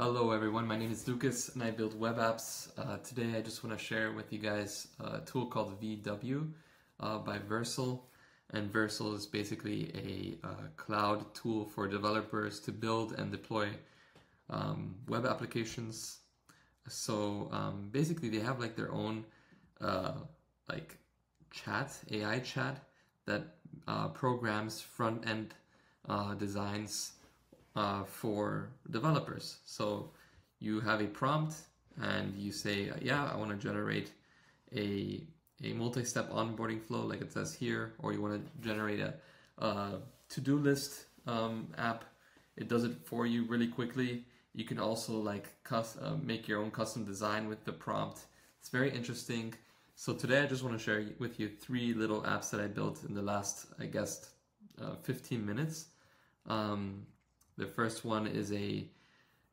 Hello everyone, my name is Lukas and I build web apps. Uh, today I just want to share with you guys a tool called v0 uh, by Vercel. And Vercel is basically a uh, cloud tool for developers to build and deploy um, web applications. So um, basically they have like their own uh, like chat, AI chat that uh, programs front end uh, designs uh, for developers. So you have a prompt and you say, yeah, I want to generate a, a multi-step onboarding flow like it says here, or you want to generate a, a to-do list um, app. It does it for you really quickly. You can also like uh, make your own custom design with the prompt. It's very interesting. So today I just want to share with you three little apps that I built in the last, I guess, uh, 15 minutes. Um, the first one is a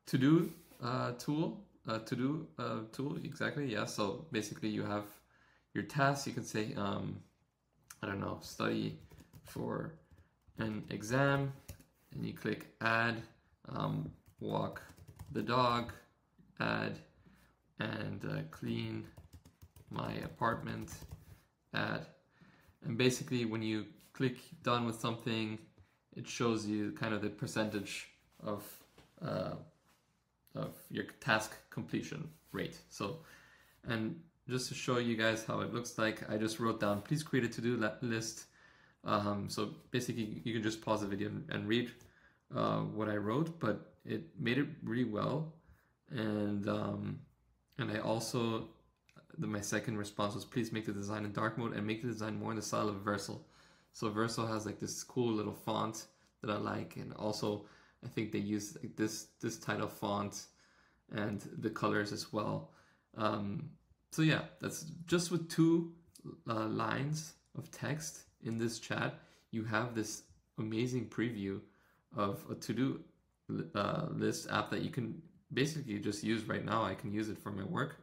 to-do uh, tool, uh, to-do uh, tool, exactly, yeah. So basically you have your tasks, you can say, um, I don't know, study for an exam, and you click add, um, walk the dog, add, and uh, clean my apartment, add. And basically when you click done with something, it shows you kind of the percentage of uh, of your task completion rate. So, and just to show you guys how it looks like, I just wrote down, please create a to-do list. Um, so basically you can just pause the video and read uh, what I wrote, but it made it really well. And um, and I also, the, my second response was please make the design in dark mode and make the design more in the style of Vercel. So Vercel has like this cool little font that I like, and also I think they use like this this title font and the colors as well. Um, so yeah, that's just with two uh, lines of text in this chat, you have this amazing preview of a to-do uh, list app that you can basically just use right now. I can use it for my work.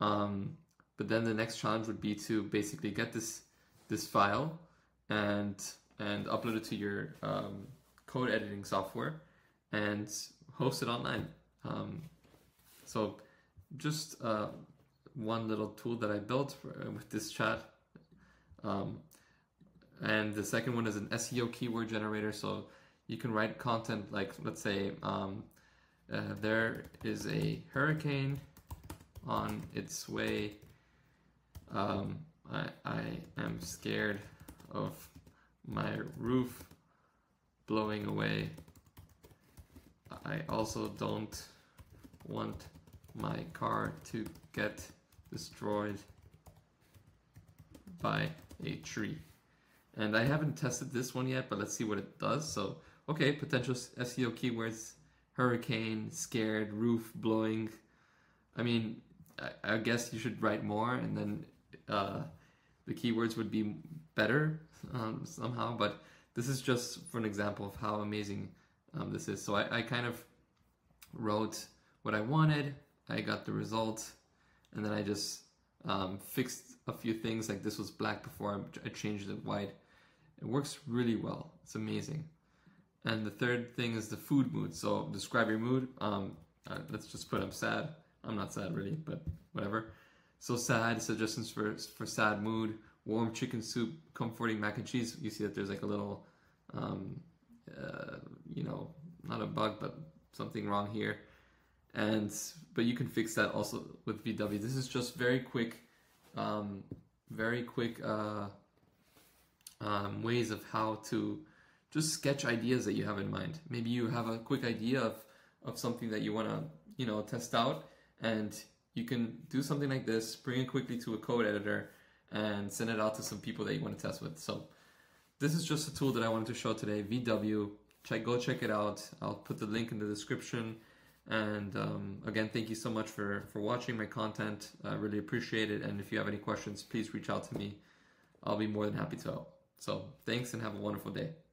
Um, but then the next challenge would be to basically get this this file and and upload it to your um, code editing software and host it online. Um, so just uh, one little tool that I built for, uh, with this chat. Um, and the second one is an SEO keyword generator. So you can write content like, let's say, um, uh, there is a hurricane on its way. Um, I, I am scared of my roof blowing away. I also don't want my car to get destroyed by a tree. And I haven't tested this one yet, but let's see what it does. So, okay, potential SEO keywords, hurricane, scared, roof blowing. I mean, I, I guess you should write more and then uh, the keywords would be better um, somehow, but this is just for an example of how amazing um, this is. So I, I, kind of wrote what I wanted, I got the result, and then I just um, fixed a few things like this was black before I changed it white. It works really well. It's amazing. And the third thing is the food mood. So describe your mood. Um, uh, let's just put I'm sad. I'm not sad really, but whatever. So sad suggestions for for sad mood warm chicken soup, comforting mac and cheese, you see that there's like a little, um, uh, you know, not a bug, but something wrong here. And, but you can fix that also with v0. This is just very quick, um, very quick uh, um, ways of how to just sketch ideas that you have in mind. Maybe you have a quick idea of, of something that you want to, you know, test out and you can do something like this, bring it quickly to a code editor, and send it out to some people that you want to test with. So this is just a tool that I wanted to show today, v0. Check, go check it out. I'll put the link in the description. And um, again, thank you so much for, for watching my content. I really appreciate it. And if you have any questions, please reach out to me. I'll be more than happy to help. So thanks and have a wonderful day.